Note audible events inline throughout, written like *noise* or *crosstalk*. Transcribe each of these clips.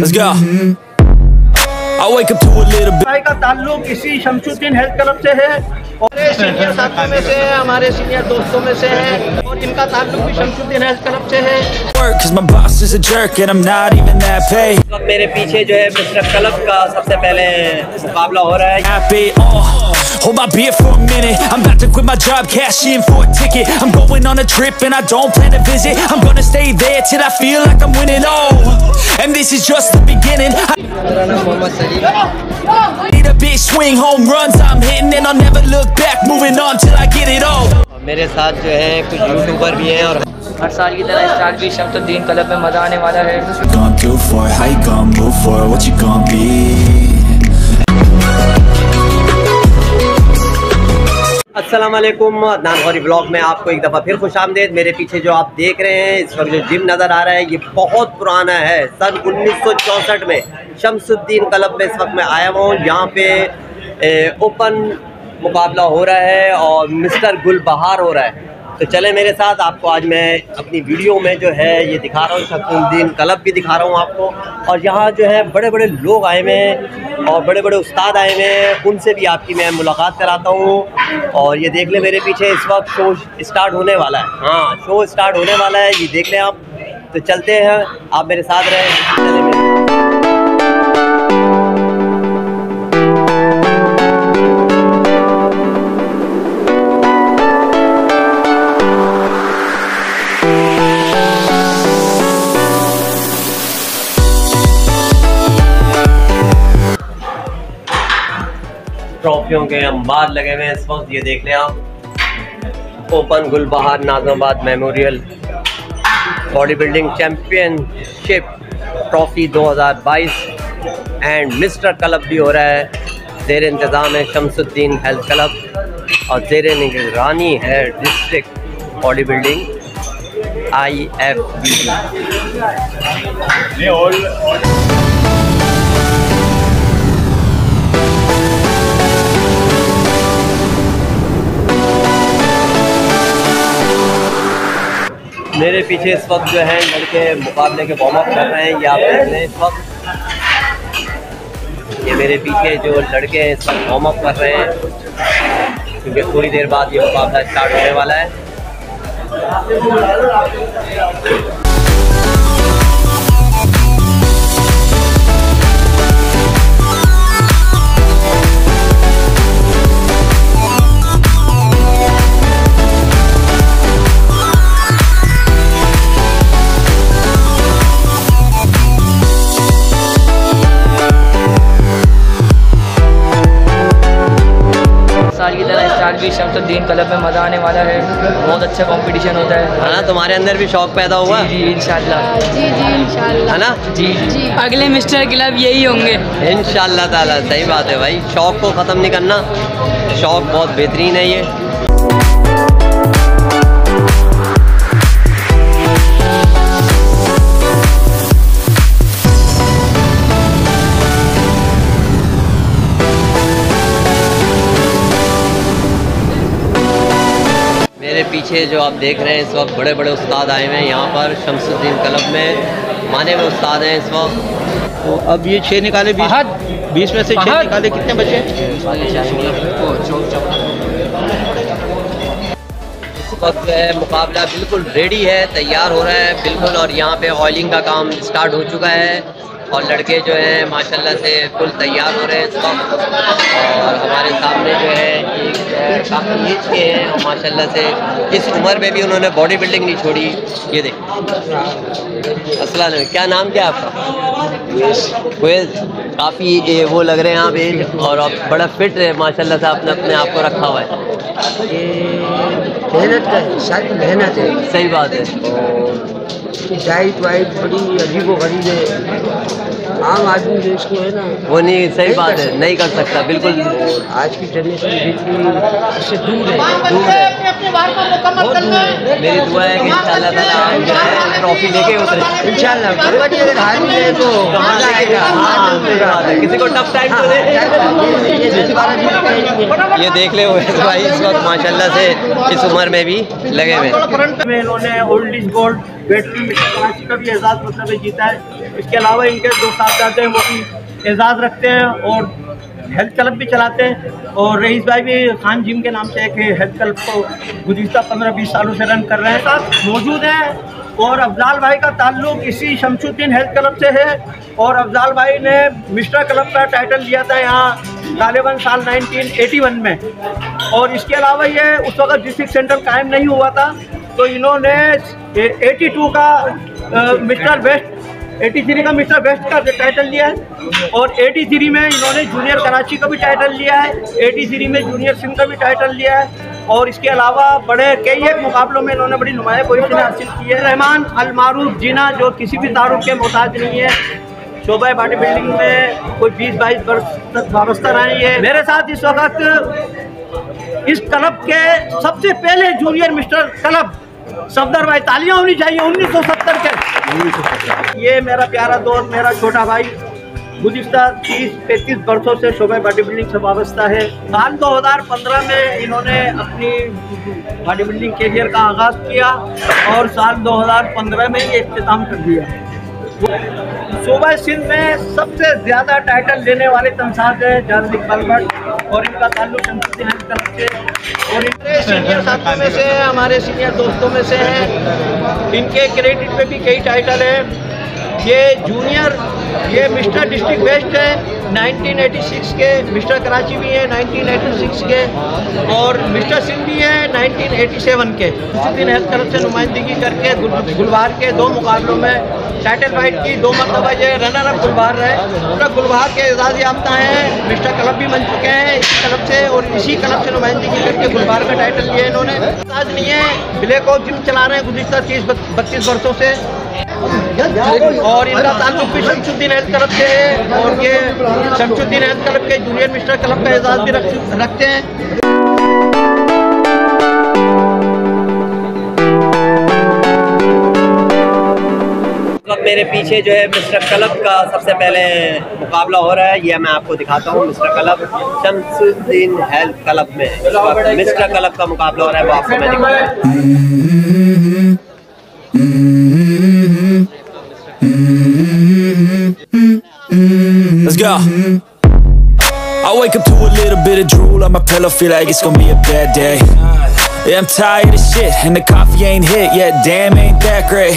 Let's go. I wake up to a little bit. का ताल्लुक इसी शमशुद्दीन हेल्थ क्लब से है और सीनियर साथियों में से है, हमारे सीनियर दोस्तों में से है इनका ताल्लुक भी शमसुद्दीन हेल्थ क्लब से है Work, cause my boss is a jerk and I'm not even that paid. अब मेरे पीछे जो है मिस्टर क्लब का सबसे पहले मुकाबला हो रहा है Happy, oh, hold my beer for a minute. I'm about to quit my job, cash in for a ticket. I'm going on a trip and I don't plan to visit. I'm gonna stay there till I feel like I'm winning. Oh, and this is just the beginning. I need a big swing, home runs I'm hitting, and I'll never look back. Moving on till I get it all. मेरे साथ जो है कुछ YouTuber भी हैं और हर साल की तरह इस साल भी शमसुद्दीन क्लब में मज़ा आने वाला है। वालेकुम अदनान गौरी ब्लॉग में आपको एक दफ़ा फिर खुश आमदेद। मेरे पीछे जो आप देख रहे हैं इस वक्त जो जिम नज़र आ रहा है ये बहुत पुराना है। सन उन्नीस में शमसुद्दीन क्लब में इस वक्त मैं आया हुआ हूँ। यहाँ पे ए, ओपन मुकाबला हो रहा है और मिस्टर गुल बहार हो रहा है। तो चले मेरे साथ, आपको आज मैं अपनी वीडियो में जो है ये दिखा रहा हूँ शमसुद्दीन क्लब भी दिखा रहा हूँ आपको। और यहाँ जो है बड़े बड़े लोग आए हुए हैं और बड़े बड़े उस्ताद आए हुए हैं, उनसे भी आपकी मैं मुलाकात कराता हूँ। और ये देख ले मेरे पीछे इस वक्त शो स्टार्ट होने वाला है। हाँ शो स्टार्ट होने वाला है, ये देख लें आप। तो चलते हैं, आप मेरे साथ रहें। चले मेरे ट्रॉफियों के अंबार लगे हुए हैं इस वक्त, ये देख लें आप। Open Gulbahar Nazimabad memorial body building championship trophy 2022 and mister club भी हो रहा है। जेर इंतज़ाम है शमसुद्दीन हेल्थ क्लब और जेर निगरानी है district body building I F B. मेरे पीछे इस वक्त जो है लड़के मुकाबले के वार्म अप कर रहे हैं। या हैं इस वक्त ये मेरे पीछे जो लड़के हैं इस वक्त वार्म अप कर रहे हैं, क्योंकि थोड़ी देर बाद ये मुकाबला स्टार्ट होने वाला है। भी शमसुद्दीन क्लब में मज़ा आने वाला है। बहुत अच्छा कॉम्पिटिशन होता है। है ना तुम्हारे अंदर भी शौक पैदा हुआ? जी जी इंशाल्लाह। जी जी इंशाल्लाह। है ना? जी जी। अगले मिस्टर क्लब यही होंगे। इन ताला सही बात है भाई। शौक को ख़त्म नहीं करना। शौक बहुत बेहतरीन है ये। पीछे जो आप देख रहे हैं इस वक्त बड़े बड़े उस्ताद आए हुए हैं। यहाँ पर शमसुद्दीन क्लब में माने हुए उस्ताद हैं इस वक्त। तो अब ये छः निकाले बीस बीस में से छः निकाले कितने बचे? इस वक्त जो है मुकाबला बिल्कुल रेडी है तैयार हो रहा है बिल्कुल और यहाँ पे ऑयलिंग का काम स्टार्ट हो चुका है। और लड़के जो हैं माशाल्लाह से फुल तैयार हो रहे हैं इस वक्त और हमारे सामने जो है काफ़ी एज के हैं और माशाल्लाह से इस उम्र में भी उन्होंने बॉडी बिल्डिंग नहीं छोड़ी। ये देख। असला क्या नाम क्या आपका? कोयल काफ़ी वो लग रहे हैं आप एज और आप बड़ा फिट है माशाल्लाह से आपने अपने आप को रखा हुआ है। मेहनत का है सारी मेहनत है। सही बात है। और डाइट वाइट बड़ी अजीब गरीब है। आम आदमी जो इसको है ना। वो नहीं सही नहीं बात है नहीं कर सकता बिल्कुल। आज की जनरेशन बिल्कुल इससे दूर है दूर है। मेरी दुआ है कि इंशाल्लाह ताला हम जो है ट्रॉफी लेके उतरे। इंशाल्लाह अगर हार भी जाए तो कहाँ हाँ, बात है। किसी को टफ टाइम तो दे। ये देख ले भाई इस वक्त माशाल्लाह से इस उम्र में भी लगे हुए हैं। इन्होंने ओल्ड इज़ गोल्ड वेटरन का भी एजाज मतलब जीता है। इसके अलावा इनके दो साहबजादे हैं वो भी एजाज रखते हैं और हेल्थ क्लब भी चलाते हैं। और रईस भाई भी खान जिम के नाम से एक हेल्थ क्लब को गुजशत पंद्रह बीस सालों से रन कर रहे हैं। साथ मौजूद हैं और अफजाल भाई का ताल्लुक इसी शमशुद्दीन हेल्थ क्लब से है। और अफजाल भाई ने मिस्टर क्लब का टाइटल लिया था यहाँ गालिबन साल 1981 में। और इसके अलावा ये उस वक्त डिस्ट्रिक्ट सेंटर कायम नहीं हुआ था। तो इन्होंने 82 का मिस्टर बेस्ट 83 का मिस्टर बेस्ट का टाइटल लिया है। और 83 में इन्होंने जूनियर कराची का भी टाइटल लिया है। 83 में जूनियर सिंह का भी टाइटल लिया है। और इसके अलावा बड़े कई एक मुकाबलों में इन्होंने बड़ी नुमाया पोजिशन हासिल की है। रहमान, अलमारूफ, जीना जो किसी भी तारुफ के मोहताज नहीं है। शोभा बॉडी बिल्डिंग में कोई बीस बाईस वर्ष तक वाबस्ता रही है। मेरे साथ इस वक्त इस क्लब के सबसे पहले जूनियर मिस्टर क्लब सफदर भाई, तालियाँ होनी चाहिए 1970 के। ये मेरा प्यारा दोस्त, मेरा छोटा भाई गुजशत तीस, पैंतीस वर्षों से शोभा बॉडी बिल्डिंग से वाबस्ता है। साल 2015 में इन्होंने अपनी बॉडी बिल्डिंग कैरियर का आगाज़ किया और साल 2015 में ये इख्तिताम कर दिया। सूबा सिंध में सबसे ज़्यादा टाइटल लेने वाले तनसाज है जावेद इकबाल भट्ट और इनका ताल्लुक संस्कृति से और इनके सीनियर साथियों में से हमारे सीनियर दोस्तों में से हैं। इनके क्रेडिट पे भी कई टाइटल हैं। ये जूनियर ये मिस्टर डिस्ट्रिक्ट वेस्ट है। 1986 के मिस्टर कराची भी है 1986 के। और मिस्टर सिंह भी है 1987 के। दिन हेल्थ क्लब से नुमाइंदगी करके गुल- गुलबार के दो मुकाबलों में टाइटल फाइट की, दो मरतबा ये रनर अप गुलबार रहे। पूरा गुलबार के एजाज याफ्ता हैं। मिस्टर क्लब भी बन चुके हैं इस क्लब से और इसी क्लब से नुमाइंदगी करके गुलबार का टाइटल लिया इन्होंने। आज नहीं है। ब्लैक ऑफ़ जिम चला रहे हैं गुजशत तीस बत्तीस वर्षों से। और इनका ताल्लुक भी शमसुद्दीन हेल्थ क्लब से है और ये शमसुद्दीन हेल्थ क्लब के जूनियर मिस्टर क्लब का एजाज भी रखते हैं। मेरे पीछे जो है मिस्टर कलब का सबसे पहले मुकाबला हो रहा है यह मैं आपको दिखाता हूँ। Mister club Shamsuddin health club में मिस्टर कलब का मुकाबला हो रहा है वो आपको मैं दिखाता हूँ। I wake up to a little bit of drool on my pillow, feel like it's gonna be a bad day. Yeah, I'm tired of shit, and the coffee ain't hit yet, damn, ain't that great.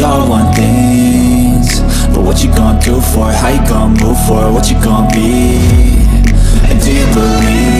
We all want things But what you gonna do for it? How you gonna move for it? What you gonna be? And do you believe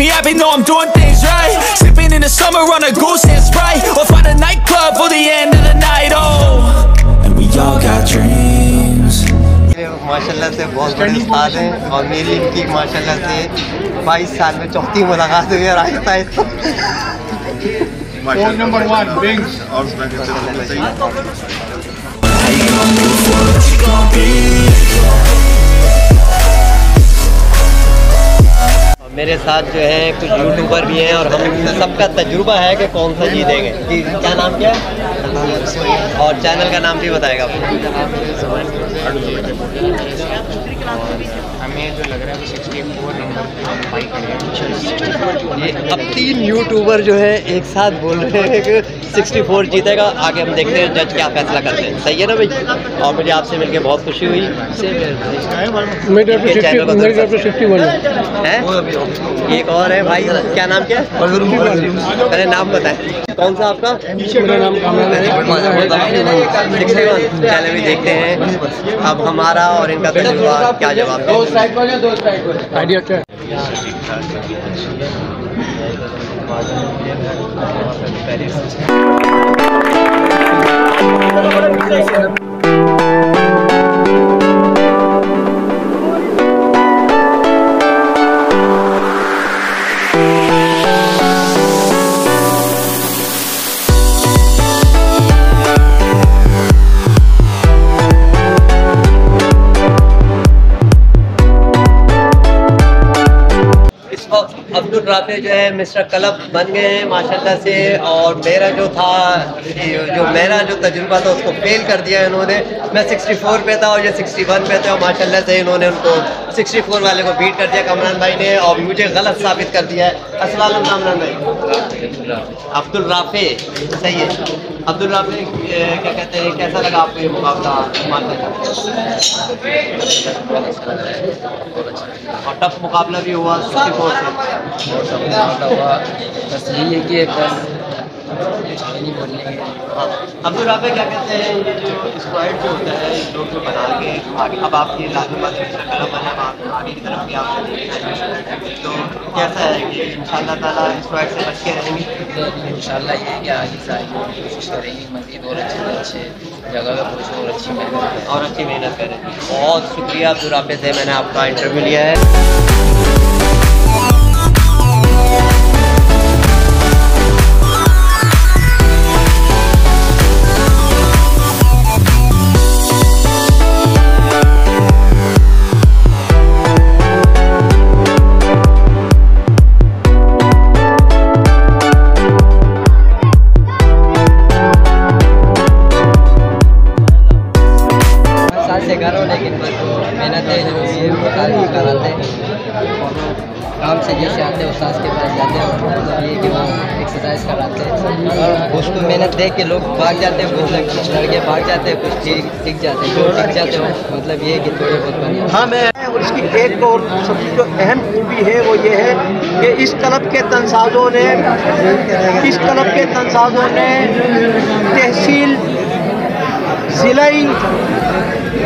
happy, know I'm doing things right. Sipping in the summer on a goose and Sprite, or find a nightclub for the end of the night, oh. And we all got dreams. माशाल्लाह से बहुत बड़े उस्ताद हैं और मेरी इनकी माशाल्लाह से 22 साल में चौथी मुलाकात हुई है और Aahista Aahista Four number one, Wings. और मेरे साथ जो है कुछ यूट्यूबर भी हैं और हम सबका तजुर्बा है कि कौन सा जीतेंगे जी, क्या नाम क्या और चैनल का नाम भी बताएगा हमें जो लग रहा है सिक्सटी फोर नंबर ये अब तीन यूट्यूबर जो है एक साथ बोल रहे हैं कि 64 जीतेगा। आगे हम देखते हैं जज क्या फैसला करते हैं। सही है ना भाई? और मुझे आपसे मिलकर बहुत खुशी हुई। है। एक और है भाई क्या नाम क्या? है पहले नाम बताएँ। कौन सा आपका? मेरा नाम सिक्सटी वन। चले भी देखते हैं। अब हमारा और इनका तजुर्बा क्या जवाब आइडिया क्या है। अब्दुल राफे जो है, मिस्टर क्लब बन गए हैं, माशाल्लाह से, और मेरा जो था, जो मेरा जो तजुर्बा था, उसको फेल कर दिया इन्होंने। मैं 64 पे था और ये 61 पे थे, और माशाल्लाह से इन्होंने उनको 64 वाले को बीट कर दिया, कमरान भाई ने, और मुझे गलत साबित कर दिया है। असलाम नाम भाई अब्दुल राफे सही है। अब्दुल राफे क्या कहते हैं कैसा लगा आपको ये मुकाबला और टफ मुकाबला भी हुआ बहुत हुआ। बस यही है कि हाँ, अब्दुल राफे क्या कहते हैं ये जो स्क्वाड जो होता है लोग जो बना के आगे अब आपकी लाजमत कलम बना आप आगे की तरफ़ भी आप तो कैसा है कि इंशाल्लाह ताला स्क्वाड से बच के रहेंगे? इंशाल्लाह ये कि आगे से आगे कोशिश करेंगे मजीद और अच्छे से अच्छे जगह पर पहुँचे और अच्छी मेहनत और अच्छी मेहनत करें। बहुत शुक्रिया अब्दुल राफे से मैंने आपका इंटरव्यू लिया है। मेहनत देख के लोग भाग जाते हैं कुछ कुछ लड़के भाग जाते हैं, कुछ ठीक टिक जाते हैं जो जाते हो। मतलब ये कि थोड़े बहुत हाँ मैं और इसकी एक और सबसे जो अहम खूबी है, वो ये है कि इस क्लब के तनसाजों ने, इस क्लब के तनसाजों ने तहसील, ज़िलाई,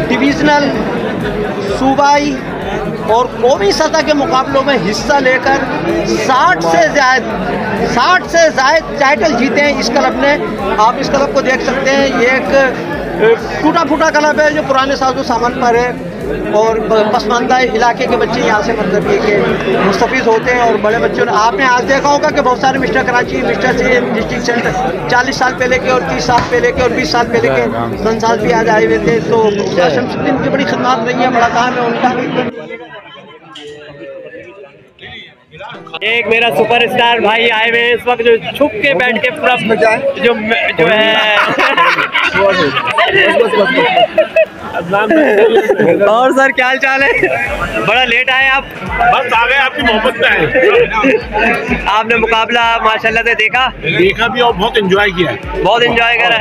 डिवीज़नल, सूबाई और कौमी सतह के मुकाबलों में हिस्सा लेकर 60 से ज़्यादा 60 से ज़ायद टाइटल जीते हैं इस क्लब ने। आप इस क्लब को देख सकते हैं, ये एक टूटा फूटा क्लब है जो पुराने साजो सामान पर है और पसमानदा इलाके के बच्चे यहाँ से मतलब ये कि मुस्तफ़ होते हैं और बड़े बच्चों ने, आपने आज देखा होगा कि बहुत सारे मिस्टर कराची, मिस्टर से डिस्ट्रिक्ट सेंटर चालीस साल पहले के और तीस साल पहले के और बीस साल पहले के संसार भी आज आए हुए थे तो शमशुद्दीन की बड़ी खदमात रही है बड़ा काम है उनका। एक मेरा सुपरस्टार भाई आए हुए इस वक्त जो छुप के बैठ के पूरा जो जो है। *laughs* और सर क्या हाल चाल है? बड़ा लेट आए आप। बस आ गए आपकी मोहब्बत में आए। आपने मुकाबला माशाल्लाह से देखा? देखा भी और बहुत एंजॉय किया बहुत एंजॉय करा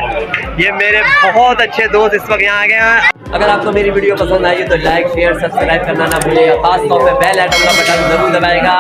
ये मेरे बहुत अच्छे दोस्त इस वक्त यहाँ आ गए हैं। अगर आपको मेरी वीडियो पसंद आई तो लाइक शेयर सब्सक्राइब करना ना भूलिएगा खास तौर पे बेल आइकन का बटन ज़रूर दबाएगा।